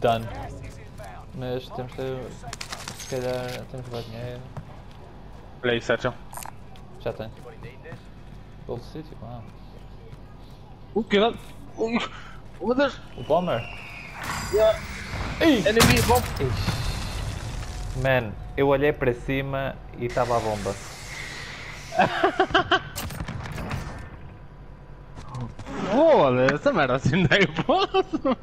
Done. Mas temos de. Se calhar temos de levar dinheiro. Olha aí, Sérgio. Já tem. Pelo sítio, uau. O que Uh, oh, meu Deus! O Bomber! Yeah. Ei! Enemy bomb! Man, eu olhei para cima e estava a bomba. Olha, essa merda assim não é posso!